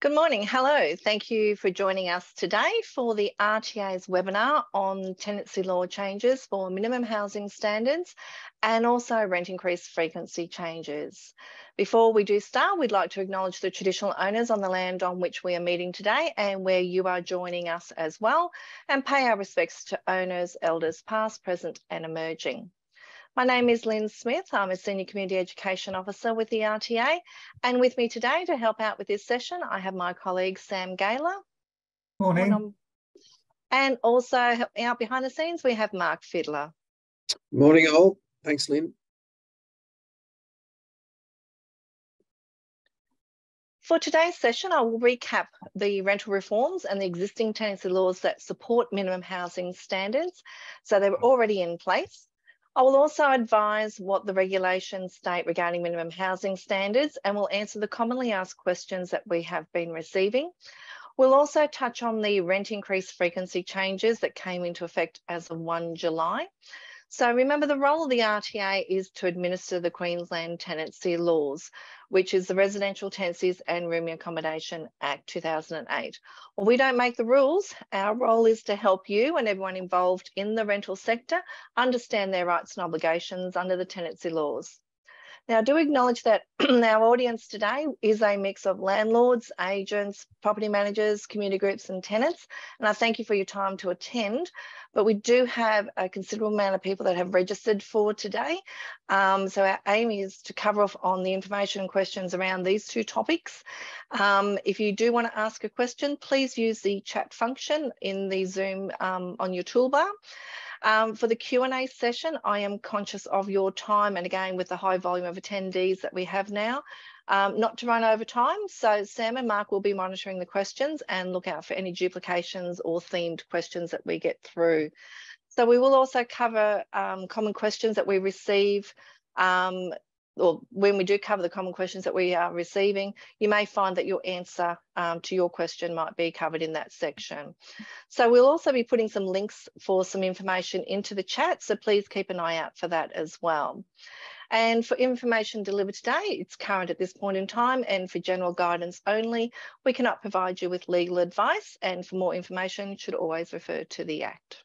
Good morning. Hello. Thank you for joining us today for the RTA's webinar on tenancy law changes for minimum housing standards and also rent increase frequency changes. Before we do start, we'd like to acknowledge the traditional owners on the land on which we are meeting today and where you are joining us as well, and pay our respects to owners, elders past, present and emerging. My name is Lynn Smith. I'm a Senior Community Education Officer with the RTA. And with me today to help out with this session, I have my colleague Sam Gaylor. Morning. And also out behind the scenes, we have Mark Fiddler. Morning all. Thanks, Lynn. For today's session, I will recap the rental reforms and the existing tenancy laws that support minimum housing standards. So they were already in place. I will also advise what the regulations state regarding minimum housing standards and will answer the commonly asked questions that we have been receiving. We'll also touch on the rent increase frequency changes that came into effect as of 1 July. So remember the role of the RTA is to administer the Queensland tenancy laws, which is the Residential Tenancies and Rooming Accommodation Act 2008. Well, we don't make the rules. Our role is to help you and everyone involved in the rental sector understand their rights and obligations under the tenancy laws. Now, I do acknowledge that our audience today is a mix of landlords, agents, property managers, community groups and tenants, and I thank you for your time to attend. But we do have a considerable amount of people that have registered for today. Um, so our aim is to cover off on the information and questions around these two topics. Um, if you do want to ask a question, please use the chat function in the Zoom um, on your toolbar. Um, for the Q&A session, I am conscious of your time and again with the high volume of attendees that we have now, um, not to run over time. So Sam and Mark will be monitoring the questions and look out for any duplications or themed questions that we get through. So we will also cover um, common questions that we receive um, or when we do cover the common questions that we are receiving, you may find that your answer um, to your question might be covered in that section. So we'll also be putting some links for some information into the chat, so please keep an eye out for that as well. And for information delivered today, it's current at this point in time and for general guidance only. We cannot provide you with legal advice and for more information, you should always refer to the Act.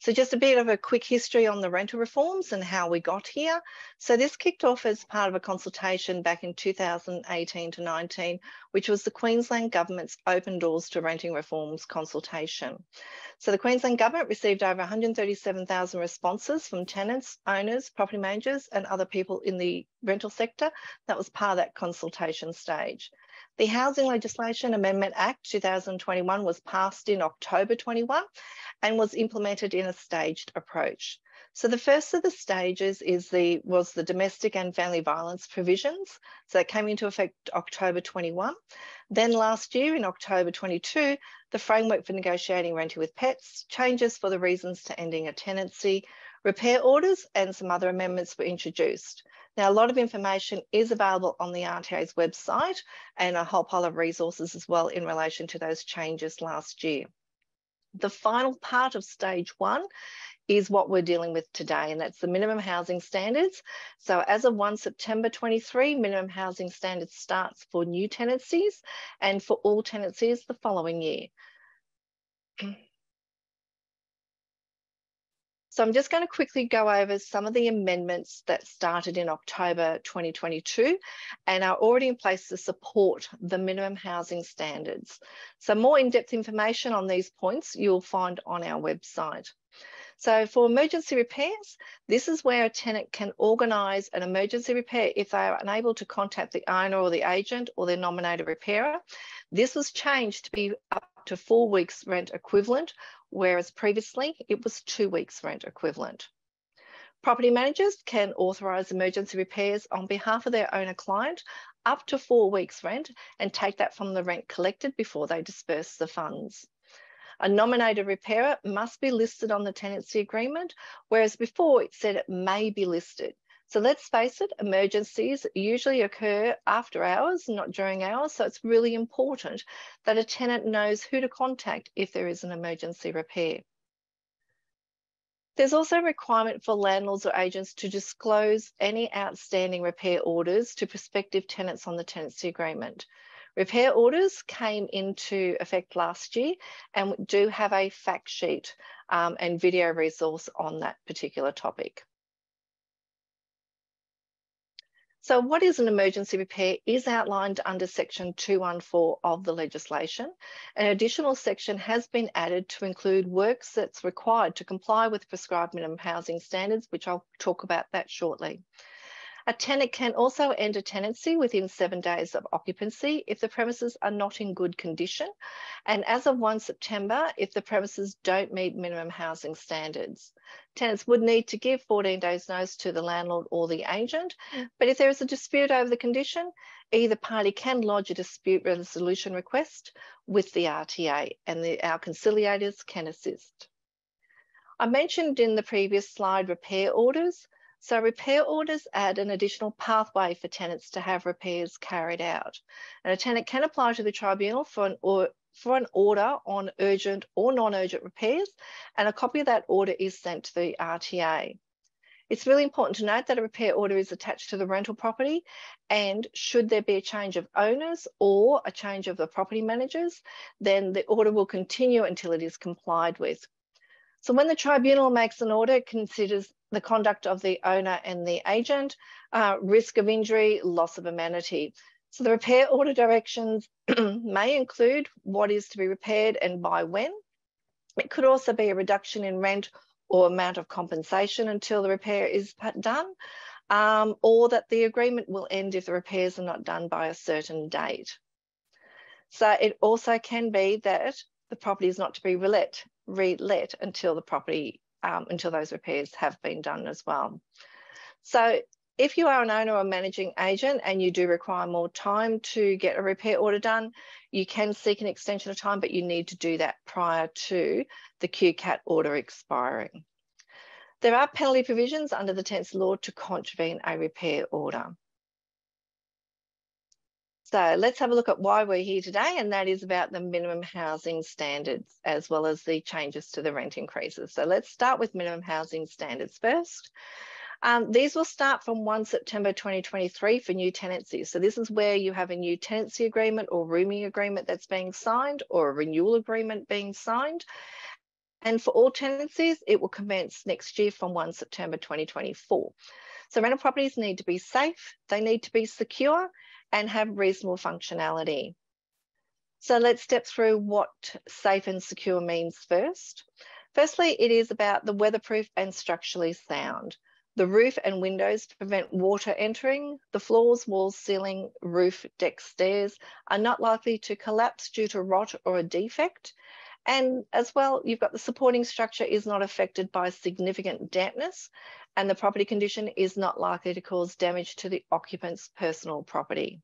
So just a bit of a quick history on the rental reforms and how we got here. So this kicked off as part of a consultation back in 2018 to 19, which was the Queensland Government's Open Doors to Renting Reforms consultation. So the Queensland Government received over 137,000 responses from tenants, owners, property managers and other people in the rental sector. That was part of that consultation stage. The Housing Legislation Amendment Act 2021 was passed in October 21 and was implemented in a staged approach. So the first of the stages is the was the domestic and family violence provisions. So that came into effect October 21. Then last year in October 22, the framework for negotiating renting with pets, changes for the reasons to ending a tenancy, repair orders and some other amendments were introduced. Now, a lot of information is available on the RTA's website and a whole pile of resources as well in relation to those changes last year. The final part of stage one is what we're dealing with today, and that's the minimum housing standards. So as of 1 September 23, minimum housing standards starts for new tenancies and for all tenancies the following year. So I'm just going to quickly go over some of the amendments that started in October 2022 and are already in place to support the minimum housing standards. So more in-depth information on these points you'll find on our website. So for emergency repairs, this is where a tenant can organise an emergency repair if they are unable to contact the owner or the agent or their nominated repairer. This was changed to be up to four weeks rent equivalent whereas previously it was two weeks rent equivalent. Property managers can authorise emergency repairs on behalf of their owner client up to four weeks rent and take that from the rent collected before they disperse the funds. A nominated repairer must be listed on the tenancy agreement, whereas before it said it may be listed. So let's face it, emergencies usually occur after hours, not during hours. So it's really important that a tenant knows who to contact if there is an emergency repair. There's also a requirement for landlords or agents to disclose any outstanding repair orders to prospective tenants on the tenancy agreement. Repair orders came into effect last year and we do have a fact sheet um, and video resource on that particular topic. So what is an emergency repair is outlined under section 214 of the legislation. An additional section has been added to include works that's required to comply with prescribed minimum housing standards, which I'll talk about that shortly. A tenant can also end a tenancy within seven days of occupancy if the premises are not in good condition. And as of 1 September, if the premises don't meet minimum housing standards. Tenants would need to give 14 days notice to the landlord or the agent. But if there is a dispute over the condition, either party can lodge a dispute resolution request with the RTA and the, our conciliators can assist. I mentioned in the previous slide repair orders. So repair orders add an additional pathway for tenants to have repairs carried out. And a tenant can apply to the tribunal for an, or, for an order on urgent or non-urgent repairs, and a copy of that order is sent to the RTA. It's really important to note that a repair order is attached to the rental property and should there be a change of owners or a change of the property managers, then the order will continue until it is complied with. So when the tribunal makes an order, it considers the conduct of the owner and the agent, uh, risk of injury, loss of amenity. So the repair order directions may include what is to be repaired and by when. It could also be a reduction in rent or amount of compensation until the repair is done, um, or that the agreement will end if the repairs are not done by a certain date. So it also can be that the property is not to be relet, relet until the property um, until those repairs have been done as well. So if you are an owner or managing agent and you do require more time to get a repair order done, you can seek an extension of time, but you need to do that prior to the QCAT order expiring. There are penalty provisions under the tenancy law to contravene a repair order. So let's have a look at why we're here today, and that is about the minimum housing standards as well as the changes to the rent increases. So let's start with minimum housing standards first. Um, these will start from 1 September 2023 for new tenancies. So this is where you have a new tenancy agreement or rooming agreement that's being signed or a renewal agreement being signed. And for all tenancies, it will commence next year from 1 September 2024. So rental properties need to be safe, they need to be secure, and have reasonable functionality. So let's step through what safe and secure means first. Firstly, it is about the weatherproof and structurally sound. The roof and windows prevent water entering. The floors, walls, ceiling, roof, deck, stairs are not likely to collapse due to rot or a defect. And as well, you've got the supporting structure is not affected by significant dampness and the property condition is not likely to cause damage to the occupant's personal property.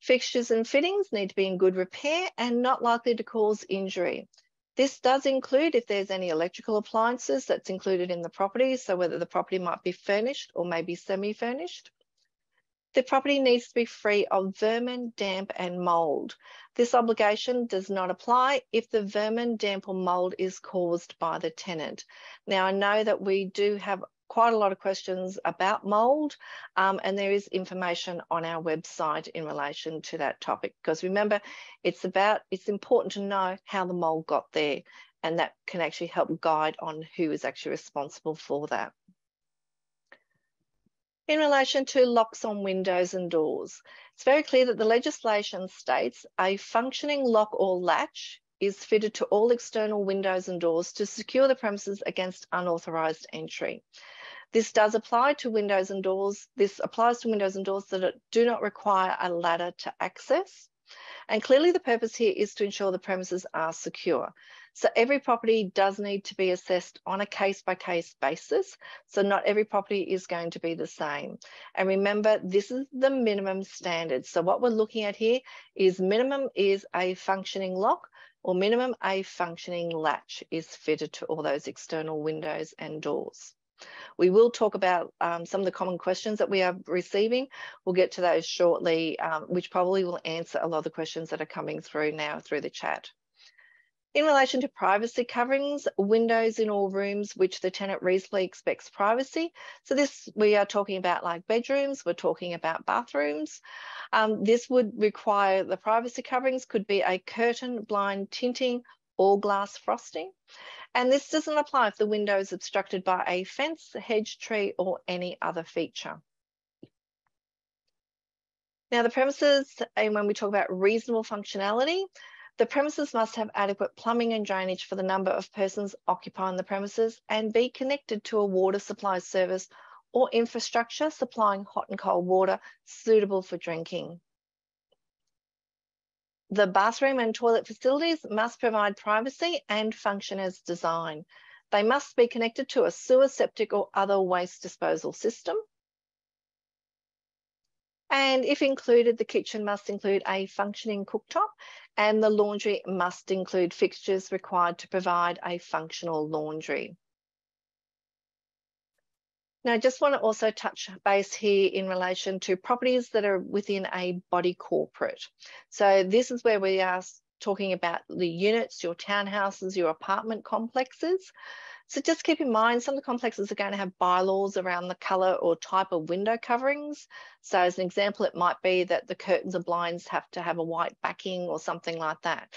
Fixtures and fittings need to be in good repair and not likely to cause injury. This does include if there's any electrical appliances that's included in the property, so whether the property might be furnished or maybe semi-furnished. The property needs to be free of vermin, damp and mould. This obligation does not apply if the vermin, damp or mould is caused by the tenant. Now I know that we do have quite a lot of questions about mould um, and there is information on our website in relation to that topic because remember it's about it's important to know how the mould got there and that can actually help guide on who is actually responsible for that. In relation to locks on windows and doors, it's very clear that the legislation states a functioning lock or latch is fitted to all external windows and doors to secure the premises against unauthorised entry. This does apply to windows and doors. This applies to windows and doors that do not require a ladder to access. And clearly the purpose here is to ensure the premises are secure. So every property does need to be assessed on a case by case basis. So not every property is going to be the same. And remember, this is the minimum standard. So what we're looking at here is minimum is a functioning lock or minimum a functioning latch is fitted to all those external windows and doors. We will talk about um, some of the common questions that we are receiving. We'll get to those shortly, um, which probably will answer a lot of the questions that are coming through now through the chat. In relation to privacy coverings, windows in all rooms which the tenant reasonably expects privacy. So this, we are talking about like bedrooms, we're talking about bathrooms. Um, this would require the privacy coverings could be a curtain, blind tinting, or glass frosting. And this doesn't apply if the window is obstructed by a fence, hedge tree, or any other feature. Now the premises, and when we talk about reasonable functionality, the premises must have adequate plumbing and drainage for the number of persons occupying the premises and be connected to a water supply service or infrastructure supplying hot and cold water suitable for drinking. The bathroom and toilet facilities must provide privacy and function as designed. They must be connected to a sewer, septic or other waste disposal system. And if included, the kitchen must include a functioning cooktop and the laundry must include fixtures required to provide a functional laundry. Now, I just want to also touch base here in relation to properties that are within a body corporate. So this is where we are talking about the units, your townhouses, your apartment complexes. So just keep in mind, some of the complexes are going to have bylaws around the colour or type of window coverings. So as an example, it might be that the curtains or blinds have to have a white backing or something like that.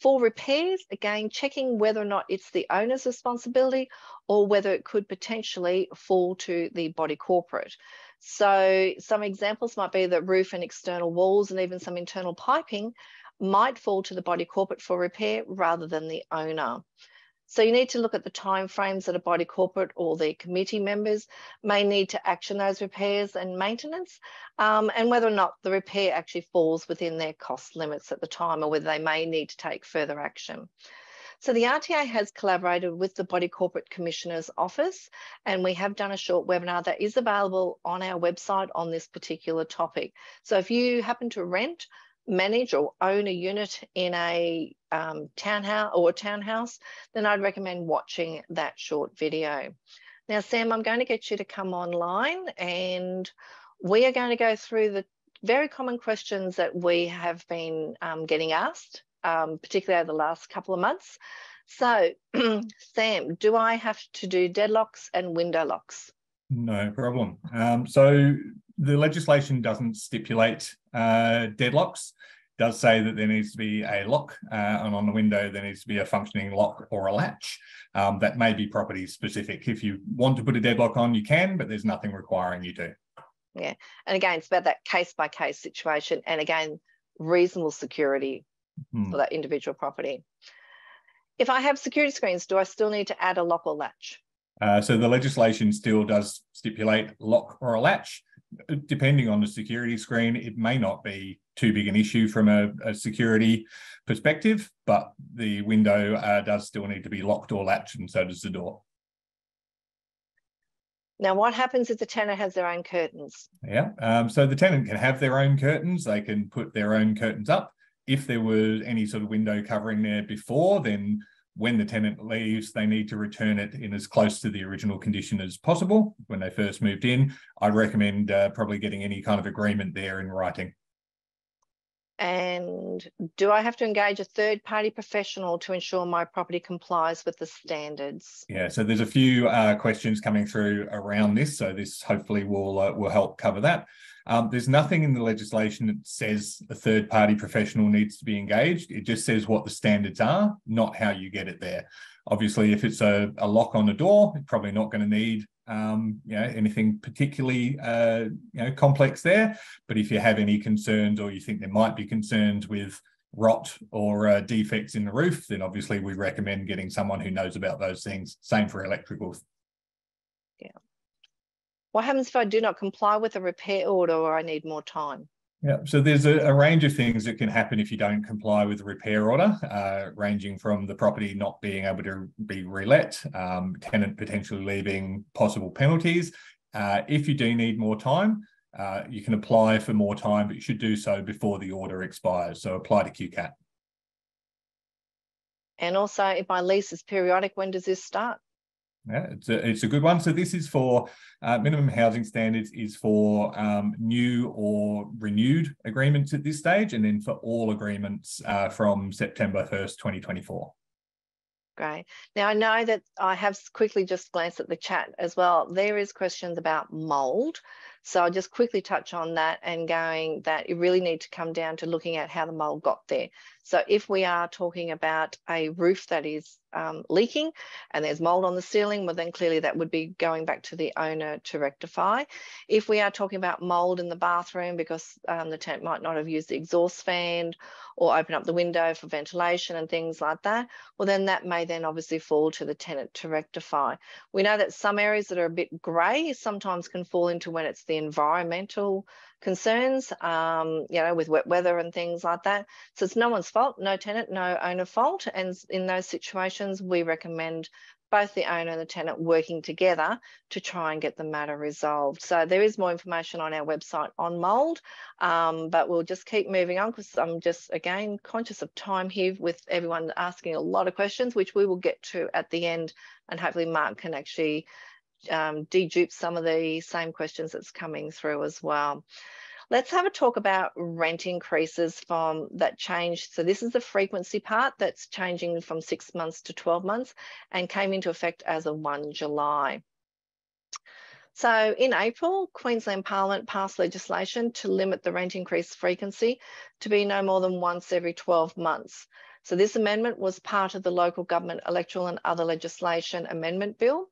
For repairs, again, checking whether or not it's the owner's responsibility or whether it could potentially fall to the body corporate. So some examples might be that roof and external walls and even some internal piping might fall to the body corporate for repair rather than the owner. So you need to look at the timeframes that a body corporate or the committee members may need to action those repairs and maintenance um, and whether or not the repair actually falls within their cost limits at the time or whether they may need to take further action. So the RTA has collaborated with the Body Corporate Commissioner's Office and we have done a short webinar that is available on our website on this particular topic. So if you happen to rent manage or own a unit in a um, townhouse or townhouse, then I'd recommend watching that short video. Now, Sam, I'm going to get you to come online and we are going to go through the very common questions that we have been um, getting asked, um, particularly over the last couple of months. So, Sam, do I have to do deadlocks and window locks? No problem. Um, so the legislation doesn't stipulate uh, deadlocks. It does say that there needs to be a lock, uh, and on the window there needs to be a functioning lock or a latch. Um, that may be property specific. If you want to put a deadlock on, you can, but there's nothing requiring you to. Yeah, and again, it's about that case by case situation, and again, reasonable security hmm. for that individual property. If I have security screens, do I still need to add a lock or latch? Uh, so the legislation still does stipulate lock or a latch. Depending on the security screen, it may not be too big an issue from a, a security perspective, but the window uh, does still need to be locked or latched, and so does the door. Now, what happens if the tenant has their own curtains? Yeah, um, so the tenant can have their own curtains. They can put their own curtains up. If there was any sort of window covering there before, then when the tenant leaves, they need to return it in as close to the original condition as possible when they first moved in. I'd recommend uh, probably getting any kind of agreement there in writing. And do I have to engage a third party professional to ensure my property complies with the standards? Yeah, so there's a few uh, questions coming through around this. So this hopefully will uh, will help cover that. Um, there's nothing in the legislation that says a third party professional needs to be engaged. It just says what the standards are, not how you get it there. Obviously, if it's a, a lock on the door, you're probably not going to need um, you know, anything particularly uh, you know complex there. But if you have any concerns or you think there might be concerns with rot or uh, defects in the roof, then obviously we recommend getting someone who knows about those things. Same for electrical what happens if I do not comply with a repair order or I need more time? Yeah, so there's a, a, range of things that can happen if you don't comply with a repair order, uh, ranging from the property not being able to be relet, um, tenant potentially leaving possible penalties. Uh, if you do need more time, uh, you can apply for more time, but you should do so before the order expires. So apply to QCAT. And also, if my lease is periodic, when does this start? Yeah, it's a, it's a good one. So this is for uh, minimum housing standards is for um, new or renewed agreements at this stage, and then for all agreements uh, from September 1st, 2024. Great. Now I know that I have quickly just glanced at the chat as well. There is questions about mold. So I'll just quickly touch on that and going that you really need to come down to looking at how the mold got there. So if we are talking about a roof that is um, leaking and there's mold on the ceiling, well then clearly that would be going back to the owner to rectify. If we are talking about mold in the bathroom because um, the tenant might not have used the exhaust fan or open up the window for ventilation and things like that, well then that may then obviously fall to the tenant to rectify. We know that some areas that are a bit grey sometimes can fall into when it's the environmental concerns, um, you know, with wet weather and things like that. So it's no one's fault, no tenant, no owner fault. And in those situations, we recommend both the owner and the tenant working together to try and get the matter resolved. So there is more information on our website on mould, um, but we'll just keep moving on because I'm just, again, conscious of time here with everyone asking a lot of questions, which we will get to at the end. And hopefully Mark can actually um, dedupe some of the same questions that's coming through as well. Let's have a talk about rent increases from that change. So this is the frequency part that's changing from six months to 12 months and came into effect as of 1 July. So in April, Queensland Parliament passed legislation to limit the rent increase frequency to be no more than once every 12 months. So this amendment was part of the local government electoral and other legislation amendment bill.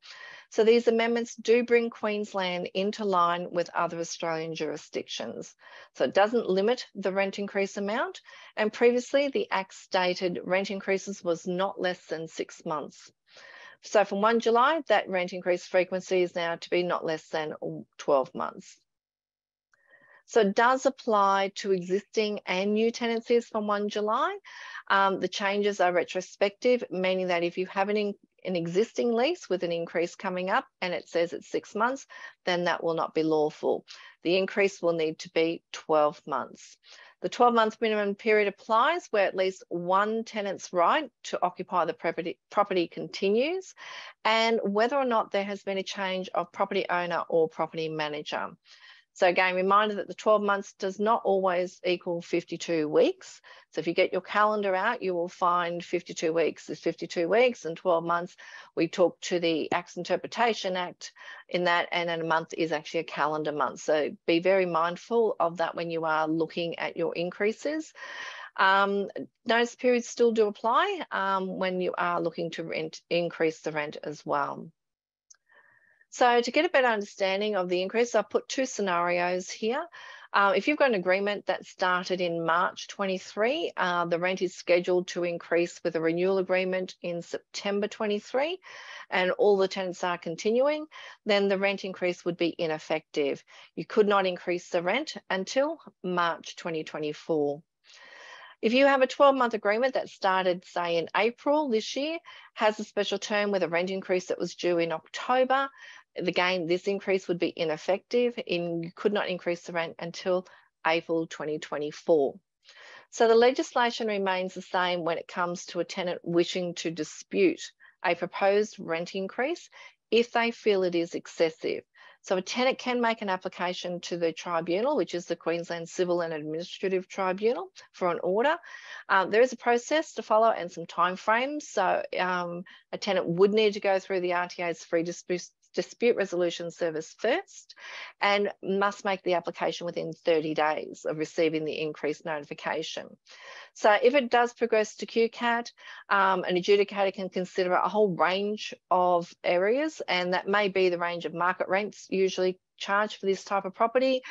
So these amendments do bring Queensland into line with other Australian jurisdictions. So it doesn't limit the rent increase amount. And previously the Act stated rent increases was not less than six months. So from 1 July, that rent increase frequency is now to be not less than 12 months. So it does apply to existing and new tenancies from 1 July. Um, the changes are retrospective, meaning that if you have an, an existing lease with an increase coming up and it says it's six months, then that will not be lawful. The increase will need to be 12 months. The 12 month minimum period applies where at least one tenant's right to occupy the property, property continues and whether or not there has been a change of property owner or property manager. So again, reminder that the 12 months does not always equal 52 weeks. So if you get your calendar out, you will find 52 weeks is 52 weeks and 12 months. We talk to the Acts Interpretation Act in that, and then a month is actually a calendar month. So be very mindful of that when you are looking at your increases. Um, notice periods still do apply um, when you are looking to rent, increase the rent as well. So to get a better understanding of the increase, I've put two scenarios here. Uh, if you've got an agreement that started in March 23, uh, the rent is scheduled to increase with a renewal agreement in September 23, and all the tenants are continuing, then the rent increase would be ineffective. You could not increase the rent until March 2024. If you have a 12 month agreement that started, say, in April this year, has a special term with a rent increase that was due in October, Again, this increase would be ineffective and you could not increase the rent until April 2024. So the legislation remains the same when it comes to a tenant wishing to dispute a proposed rent increase if they feel it is excessive. So a tenant can make an application to the tribunal, which is the Queensland Civil and Administrative Tribunal for an order. Um, there is a process to follow and some timeframes. So um, a tenant would need to go through the RTA's free dispute dispute resolution service first and must make the application within 30 days of receiving the increased notification. So if it does progress to QCAT, um, an adjudicator can consider a whole range of areas and that may be the range of market rents usually charged for this type of property,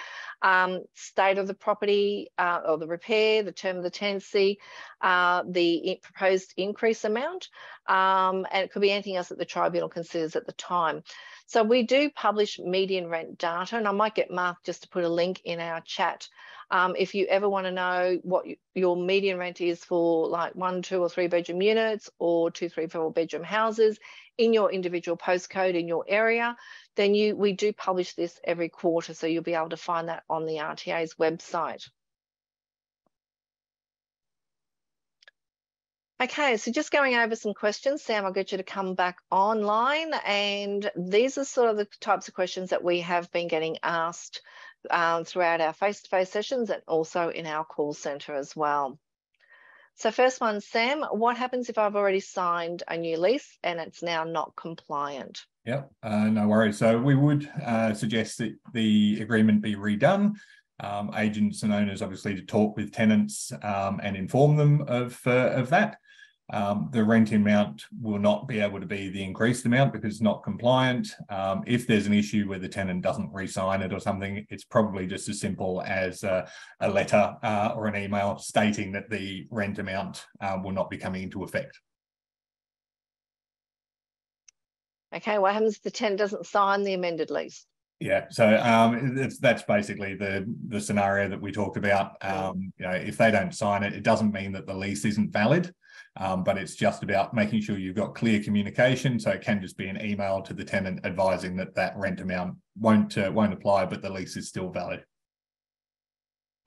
um, state of the property uh, or the repair, the term of the tenancy, uh, the proposed increase amount, um, and it could be anything else that the tribunal considers at the time. So we do publish median rent data, and I might get Mark just to put a link in our chat. Um, if you ever want to know what your median rent is for like one, two, or three bedroom units, or two, three, four bedroom houses in your individual postcode in your area, then you we do publish this every quarter, so you'll be able to find that on the RTA's website. Okay, so just going over some questions, Sam, I'll get you to come back online. And these are sort of the types of questions that we have been getting asked um, throughout our face-to-face -face sessions and also in our call centre as well. So first one, Sam, what happens if I've already signed a new lease and it's now not compliant? Yep, uh, no worries. So we would uh, suggest that the agreement be redone. Um, agents and owners obviously to talk with tenants um, and inform them of, uh, of that. Um, the rent amount will not be able to be the increased amount because it's not compliant. Um, if there's an issue where the tenant doesn't re-sign it or something, it's probably just as simple as a letter uh, or an email stating that the rent amount uh, will not be coming into effect. Okay, what happens if the tenant doesn't sign the amended lease? Yeah, so um, that's basically the the scenario that we talked about. Um, you know, if they don't sign it, it doesn't mean that the lease isn't valid, um, but it's just about making sure you've got clear communication. So it can just be an email to the tenant advising that that rent amount won't uh, won't apply, but the lease is still valid.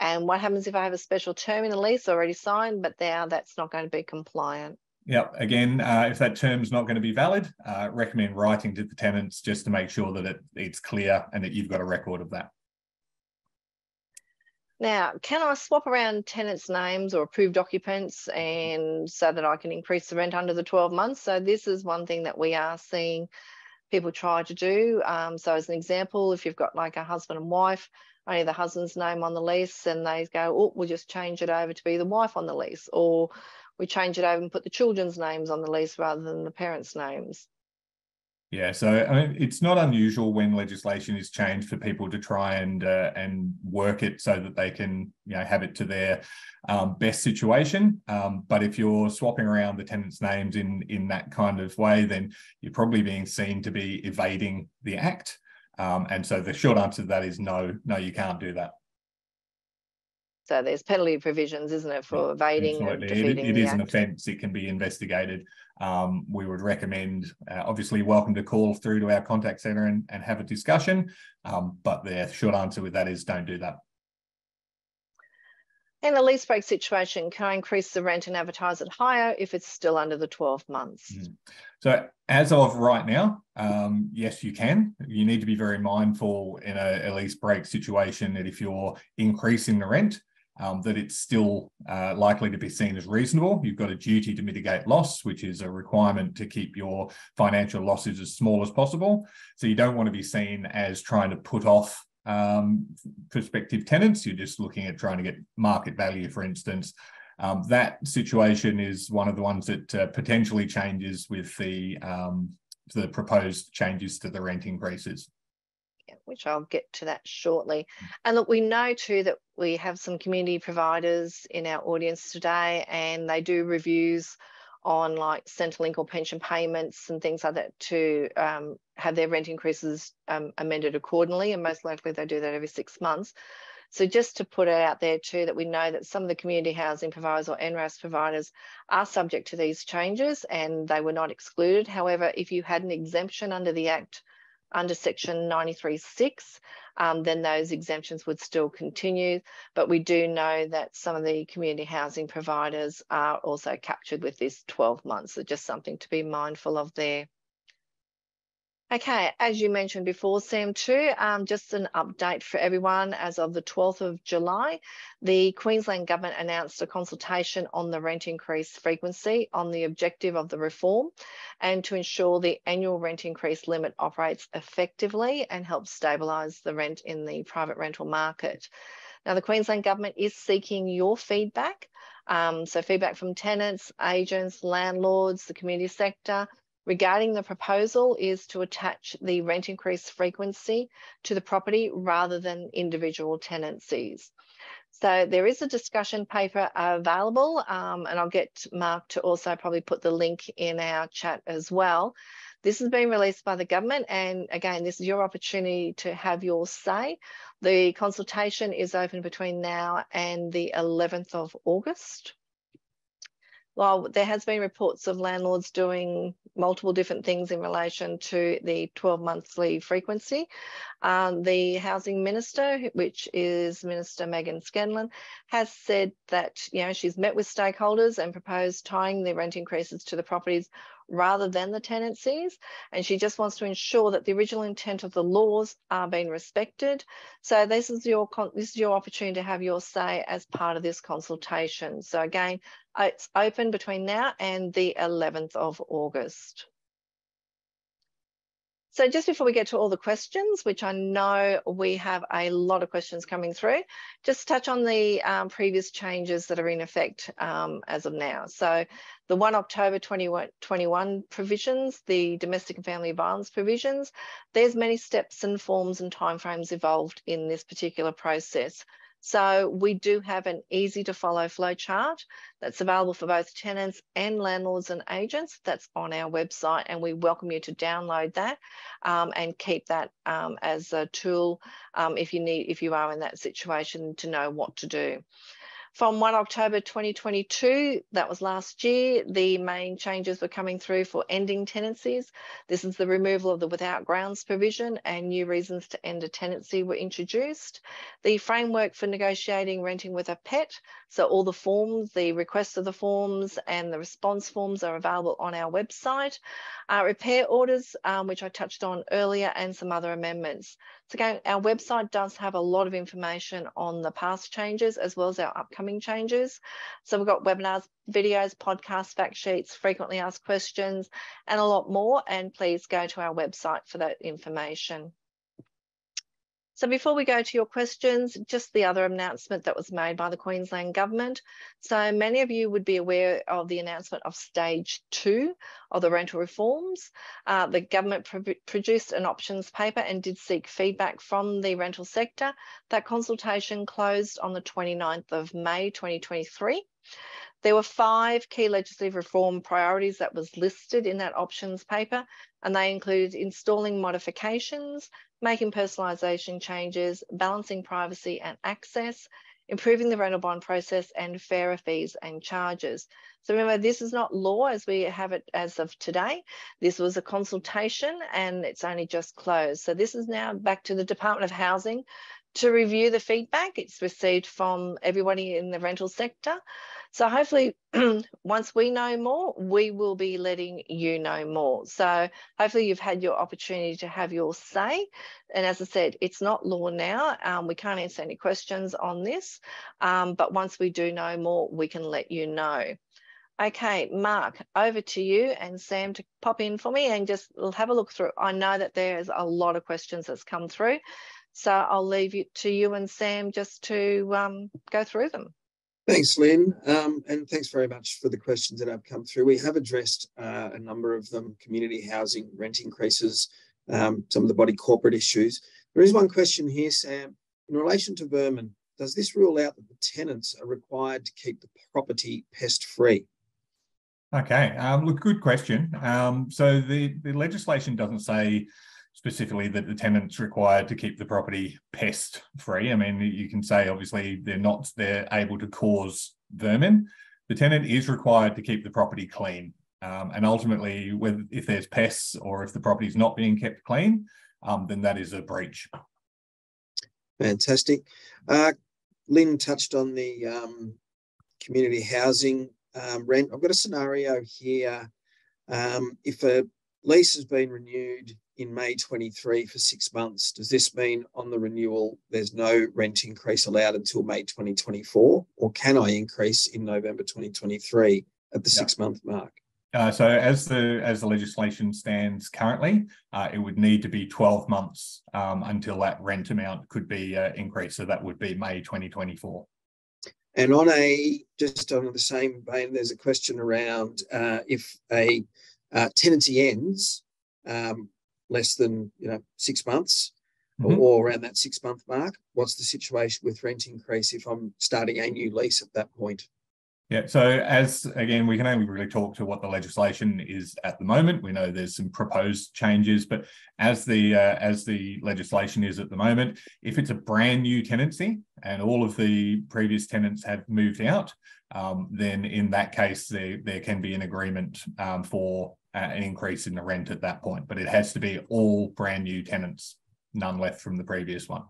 And what happens if I have a special term in the lease already signed, but now that's not going to be compliant? Yep. Again, uh, if that term's not going to be valid, uh, recommend writing to the tenants just to make sure that it, it's clear and that you've got a record of that. Now, can I swap around tenants' names or approved occupants and so that I can increase the rent under the 12 months? So this is one thing that we are seeing people try to do. Um, so as an example, if you've got like a husband and wife, only the husband's name on the lease and they go, oh, we'll just change it over to be the wife on the lease. Or we change it over and put the children's names on the lease rather than the parents' names. Yeah, so I mean, it's not unusual when legislation is changed for people to try and uh, and work it so that they can you know have it to their um, best situation. Um, but if you're swapping around the tenants' names in in that kind of way, then you're probably being seen to be evading the act. Um, and so the short answer to that is no, no, you can't do that. So there's penalty provisions, isn't it, for evading and defeating it, it is act. an offence. It can be investigated. Um, we would recommend, uh, obviously, welcome to call through to our contact centre and, and have a discussion. Um, but the short answer with that is don't do that. In a lease break situation, can I increase the rent and advertise it higher if it's still under the 12 months? Mm. So, as of right now, um, yes, you can. You need to be very mindful in a, a lease break situation that if you're increasing the rent, um, that it's still uh, likely to be seen as reasonable. You've got a duty to mitigate loss, which is a requirement to keep your financial losses as small as possible. So you don't want to be seen as trying to put off um, prospective tenants. You're just looking at trying to get market value, for instance. Um, that situation is one of the ones that uh, potentially changes with the um, the proposed changes to the rent increases which I'll get to that shortly. And look, we know too that we have some community providers in our audience today, and they do reviews on like Centrelink or pension payments and things like that to um, have their rent increases um, amended accordingly. And most likely they do that every six months. So just to put it out there too, that we know that some of the community housing providers or NRAS providers are subject to these changes and they were not excluded. However, if you had an exemption under the Act under section 93.6, um, then those exemptions would still continue. But we do know that some of the community housing providers are also captured with this 12 months. So just something to be mindful of there. Okay, as you mentioned before, Sam, too, um, just an update for everyone. As of the 12th of July, the Queensland Government announced a consultation on the rent increase frequency on the objective of the reform and to ensure the annual rent increase limit operates effectively and helps stabilise the rent in the private rental market. Now, the Queensland Government is seeking your feedback. Um, so, feedback from tenants, agents, landlords, the community sector, regarding the proposal is to attach the rent increase frequency to the property rather than individual tenancies. So there is a discussion paper available um, and I'll get Mark to also probably put the link in our chat as well. This has been released by the government and again, this is your opportunity to have your say. The consultation is open between now and the 11th of August while there has been reports of landlords doing multiple different things in relation to the 12 monthly frequency, um, the housing minister, which is Minister Meaghan Scanlon, has said that you know she's met with stakeholders and proposed tying the rent increases to the property's rather than the tenancies. And she just wants to ensure that the original intent of the laws are being respected. So this is your this is your opportunity to have your say as part of this consultation. So again, it's open between now and the 11th of August. So just before we get to all the questions, which I know we have a lot of questions coming through, just touch on the um, previous changes that are in effect um, as of now. So the 1 October 2021 provisions, the domestic and family violence provisions, there's many steps and forms and timeframes involved in this particular process. So we do have an easy to follow flow chart that's available for both tenants and landlords and agents. That's on our website and we welcome you to download that um, and keep that um, as a tool um, if you need, if you are in that situation to know what to do. From 1 October 2022, that was last year, the main changes were coming through for ending tenancies. This is the removal of the without grounds provision and new reasons to end a tenancy were introduced. The framework for negotiating renting with a pet. So all the forms, the requests of the forms and the response forms are available on our website. Uh, repair orders, um, which I touched on earlier, and some other amendments. So again, our website does have a lot of information on the past changes as well as our upcoming changes. So we've got webinars, videos, podcasts, fact sheets, frequently asked questions, and a lot more. And please go to our website for that information. So before we go to your questions, just the other announcement that was made by the Queensland Government. So many of you would be aware of the announcement of stage two of the rental reforms. Uh, the government pro produced an options paper and did seek feedback from the rental sector. That consultation closed on the 29th of May 2023. There were five key legislative reform priorities that was listed in that options paper, and they included installing modifications, making personalisation changes, balancing privacy and access, improving the rental bond process and fairer fees and charges. So remember, this is not law as we have it as of today. This was a consultation and it's only just closed. So this is now back to the Department of Housing to review the feedback it's received from everybody in the rental sector. So hopefully once we know more, we will be letting you know more. So hopefully you've had your opportunity to have your say. And as I said, it's not law now. Um, we can't answer any questions on this, um, but once we do know more, we can let you know. Okay, Mark, over to you and Sam to pop in for me and just have a look through. I know that there's a lot of questions that's come through. So I'll leave it to you and Sam just to um, go through them. Thanks, Lynn, um, and thanks very much for the questions that have come through. We have addressed uh, a number of them, community housing, rent increases, um, some of the body corporate issues. There is one question here, Sam. In relation to vermin, does this rule out that the tenants are required to keep the property pest-free? Okay, um, look, good question. Um, so the, the legislation doesn't say specifically that the tenant's required to keep the property pest free. I mean, you can say obviously they're not they're able to cause vermin. The tenant is required to keep the property clean. Um, and ultimately, if there's pests or if the property is not being kept clean, um, then that is a breach. Fantastic. Uh, Lynn touched on the um, community housing um, rent. I've got a scenario here. Um, if a lease has been renewed in May 23 for six months. Does this mean on the renewal there's no rent increase allowed until May 2024, or can I increase in November 2023 at the yeah. six month mark? Uh, so as the as the legislation stands currently, uh, it would need to be 12 months um, until that rent amount could be uh, increased. So that would be May 2024. And on a just on the same vein, there's a question around uh, if a uh, tenancy ends, um, less than you know six months mm-hmm. or, around that six month mark. What's the situation with rent increase if i'm starting a new lease at that point? Yeah so as again we can only really talk to what the legislation is at the moment. We know there's some proposed changes but as the uh, as the legislation is at the moment if it's a brand new tenancy and all of the previous tenants have moved out um, then in that case there, there can be an agreement um, for an increase in the rent at that point, but it has to be all brand new tenants, none left from the previous one.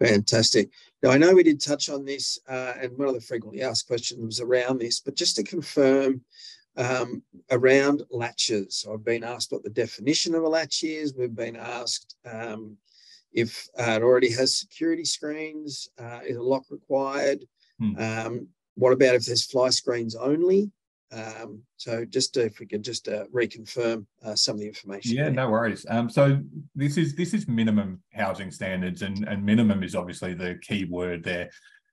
Fantastic. Now, I know we did touch on this, uh, and one of the frequently asked questions was around this, but just to confirm, um, around latches. I've been asked what the definition of a latch is. We've been asked um, if uh, it already has security screens, uh, is a lock required? Hmm. Um, what about if there's fly screens only? Um, so just uh, if we could just uh, reconfirm uh, some of the information. Yeah, there. no worries. Um, so this is this is minimum housing standards, and and minimum is obviously the key word there.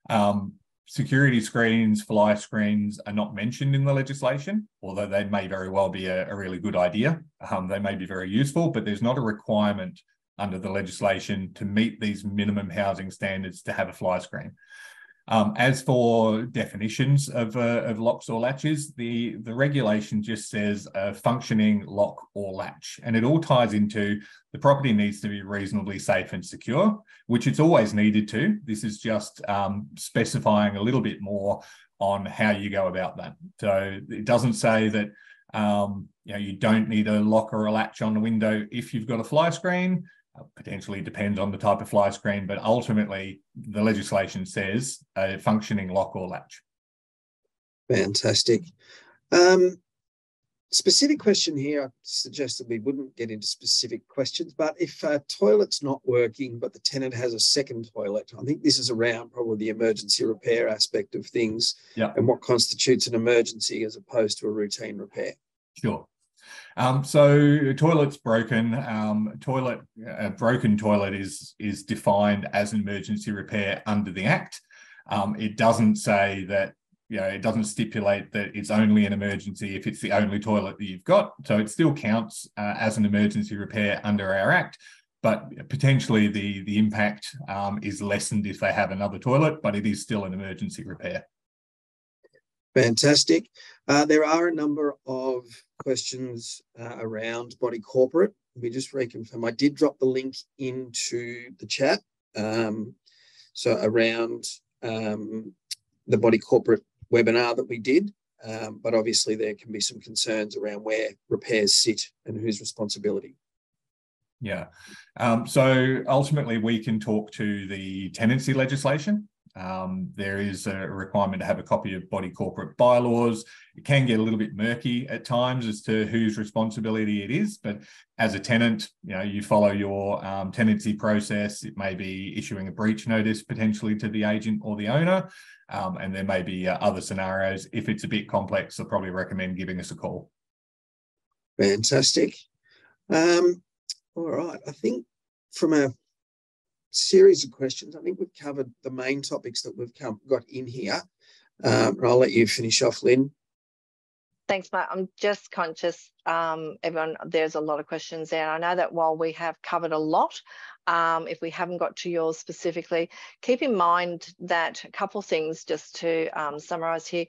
Um, security screens, fly screens are not mentioned in the legislation, although they may very well be a, a really good idea. Um, they may be very useful, but there's not a requirement under the legislation to meet these minimum housing standards to have a fly screen. Um, as for definitions of, uh, of locks or latches, the, the regulation just says a functioning lock or latch, and it all ties into the property needs to be reasonably safe and secure, which it's always needed to. This is just um, specifying a little bit more on how you go about that. So it doesn't say that um, you know you don't need a lock or a latch on the window if you've got a fly screen potentially depends on the type of fly screen, but ultimately the legislation says a functioning lock or latch. Fantastic. Um, specific question here, I suggest that we wouldn't get into specific questions, but if a toilet's not working, but the tenant has a second toilet, I think this is around probably the emergency repair aspect of things yeah. and what constitutes an emergency as opposed to a routine repair. Sure. Um, so toilet's broken. Um, toilet a broken toilet is is defined as an emergency repair under the Act. Um, it doesn't say that you know it doesn't stipulate that it's only an emergency if it's the only toilet that you've got. So it still counts uh, as an emergency repair under our Act. But potentially the the impact um, is lessened if they have another toilet, but it is still an emergency repair. Fantastic. Uh, there are a number of questions uh, around body corporate. Let me just reconfirm. I did drop the link into the chat. Um, so around um, the body corporate webinar that we did, um, but obviously there can be some concerns around where repairs sit and whose responsibility. Yeah. Um, so ultimately, we can talk to the tenancy legislation um, there is a requirement to have a copy of body corporate bylaws. It can get a little bit murky at times as to whose responsibility it is, but as a tenant, you know, you follow your um, tenancy process. It may be issuing a breach notice potentially to the agent or the owner, um, and there may be uh, other scenarios. If it's a bit complex, I'll probably recommend giving us a call. Fantastic. Um, all right, I think from a series of questions. I think we've covered the main topics that we've come, got in here. Um, I'll let you finish off, Lynn. Thanks, Matt. I'm just conscious, um, everyone, there's a lot of questions there. I know that while we have covered a lot, um, if we haven't got to yours specifically, keep in mind that a couple things just to um, summarise here.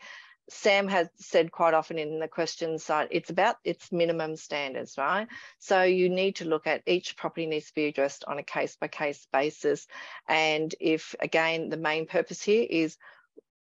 Sam has said quite often in the question side, it's about its minimum standards, right? So you need to look at each property needs to be addressed on a case by case basis. And if, again, the main purpose here is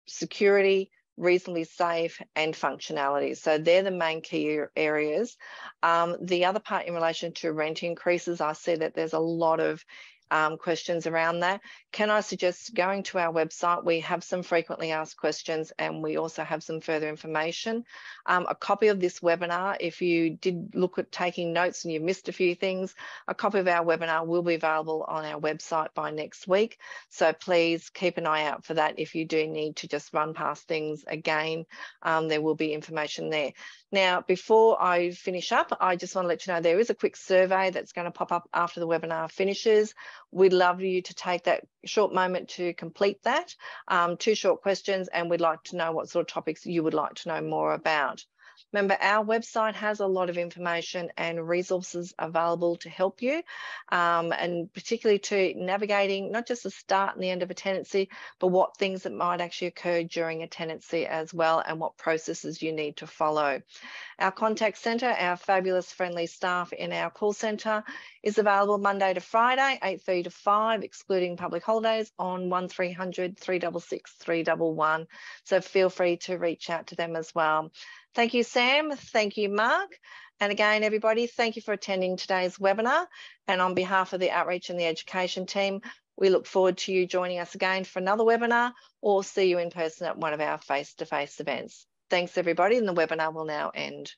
security, reasonably safe and functionality. So they're the main key areas. Um, the other part in relation to rent increases, I see that there's a lot of um, questions around that. Can I suggest going to our website? We have some frequently asked questions and we also have some further information. Um, a copy of this webinar, if you did look at taking notes and you missed a few things, a copy of our webinar will be available on our website by next week. So please keep an eye out for that if you do need to just run past things again. Um, there will be information there. Now, before I finish up, I just want to let you know there is a quick survey that's going to pop up after the webinar finishes. We'd love you to take that short moment to complete that. Um, two short questions, and we'd like to know what sort of topics you would like to know more about. Remember, our website has a lot of information and resources available to help you, um, and particularly to navigating not just the start and the end of a tenancy, but what things that might actually occur during a tenancy as well, and what processes you need to follow. Our contact centre, our fabulous friendly staff in our call centre, is available Monday to Friday, 8.30 to 5, excluding public holidays, on 1300 366 311. So feel free to reach out to them as well. Thank you, Sam. Thank you, Mark. And again, everybody, thank you for attending today's webinar. And on behalf of the Outreach and the Education team, we look forward to you joining us again for another webinar or see you in person at one of our face-to-face -face events. Thanks everybody and the webinar will now end.